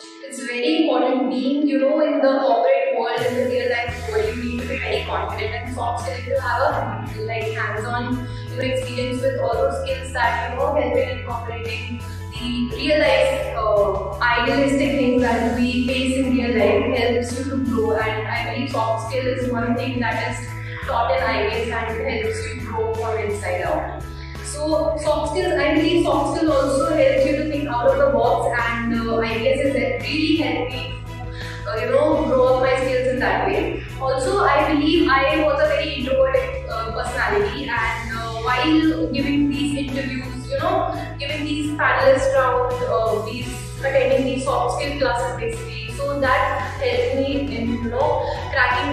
It's very important being, you know, in the corporate world, in the real life world, you need to be very confident and soft skilled to have a like hands-on you know, experience with all those skills that you know help in incorporating the real life uh, idealistic things that we face in real life helps you to grow and I believe soft skill is one thing that is taught in IBS and helps you grow from inside out. So soft skills, I believe soft skills also uh, IBS is really helped me uh, you know, grow up my skills in that way. Also, I believe I was a very introverted uh, personality, and uh, while giving these interviews, you know, giving these panelists round, uh, these attending these soft skill classes basically, so that helped me in you know cracking